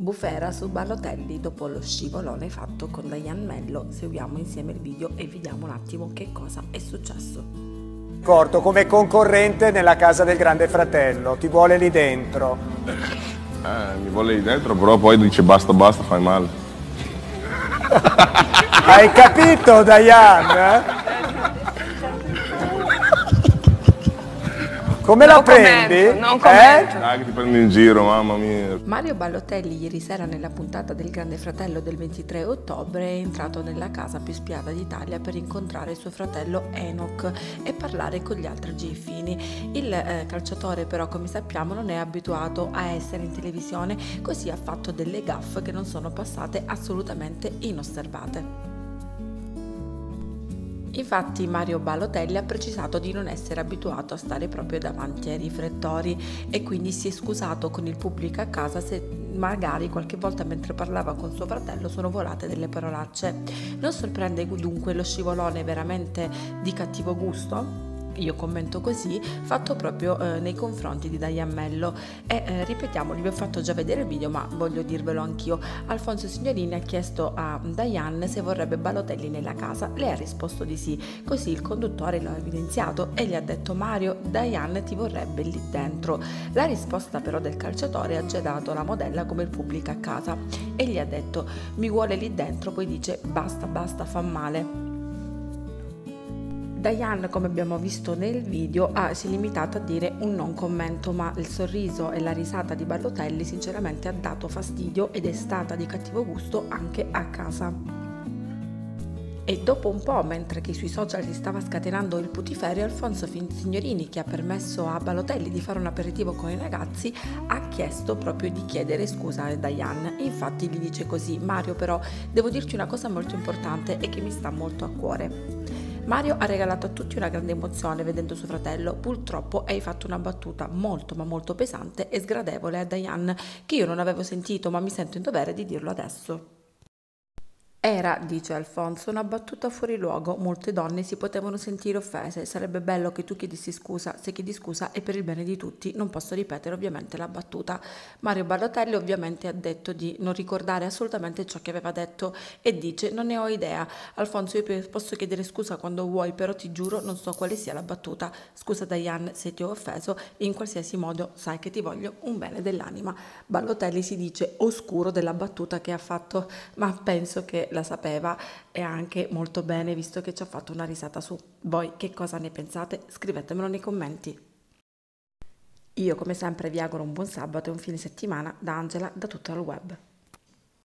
Bufera su Ballotelli dopo lo scivolone fatto con Diane Mello. Seguiamo insieme il video e vediamo un attimo che cosa è successo. Corto come concorrente nella casa del grande fratello, ti vuole lì dentro. Eh, mi vuole lì dentro, però poi dice basta, basta, fai male. Hai capito, Diane? Come Non la prendi? commento, non Eh? commento. Dai che ti prendi in giro, mamma mia. Mario Ballotelli ieri sera nella puntata del Grande Fratello del 23 ottobre è entrato nella casa più spiata d'Italia per incontrare suo fratello Enoch e parlare con gli altri giffini. Il eh, calciatore però come sappiamo non è abituato a essere in televisione, così ha fatto delle gaffe che non sono passate assolutamente inosservate. Infatti Mario Balotelli ha precisato di non essere abituato a stare proprio davanti ai riflettori e quindi si è scusato con il pubblico a casa se magari qualche volta mentre parlava con suo fratello sono volate delle parolacce. Non sorprende dunque lo scivolone veramente di cattivo gusto? Io commento così, fatto proprio eh, nei confronti di Diane Mello. E eh, ripetiamolo, vi ho fatto già vedere il video, ma voglio dirvelo anch'io. Alfonso Signorini ha chiesto a Diane se vorrebbe Balotelli nella casa. Lei ha risposto di sì, così il conduttore lo ha evidenziato e gli ha detto Mario, Diane ti vorrebbe lì dentro. La risposta però del calciatore ha già dato la modella come il pubblico a casa e gli ha detto mi vuole lì dentro, poi dice basta, basta, fa male. Diane, come abbiamo visto nel video, ha, si è limitato a dire un non commento, ma il sorriso e la risata di Ballotelli sinceramente ha dato fastidio ed è stata di cattivo gusto anche a casa. E dopo un po', mentre che sui social si stava scatenando il putiferio, Alfonso Signorini, che ha permesso a Balotelli di fare un aperitivo con i ragazzi, ha chiesto proprio di chiedere scusa a Diane. Infatti gli dice così, Mario però devo dirti una cosa molto importante e che mi sta molto a cuore. Mario ha regalato a tutti una grande emozione vedendo suo fratello. Purtroppo hai fatto una battuta molto ma molto pesante e sgradevole a Diane che io non avevo sentito ma mi sento in dovere di dirlo adesso. Era, dice Alfonso, una battuta fuori luogo, molte donne si potevano sentire offese, sarebbe bello che tu chiedessi scusa, se chiedi scusa è per il bene di tutti, non posso ripetere ovviamente la battuta. Mario Ballotelli ovviamente ha detto di non ricordare assolutamente ciò che aveva detto e dice non ne ho idea, Alfonso io posso chiedere scusa quando vuoi, però ti giuro non so quale sia la battuta, scusa Diane se ti ho offeso, in qualsiasi modo sai che ti voglio. Un bene dell'anima. Ballotelli si dice oscuro della battuta che ha fatto, ma penso che la sapeva e anche molto bene visto che ci ha fatto una risata su. Voi che cosa ne pensate? Scrivetemelo nei commenti. Io come sempre vi auguro un buon sabato e un fine settimana da Angela da tutto il web.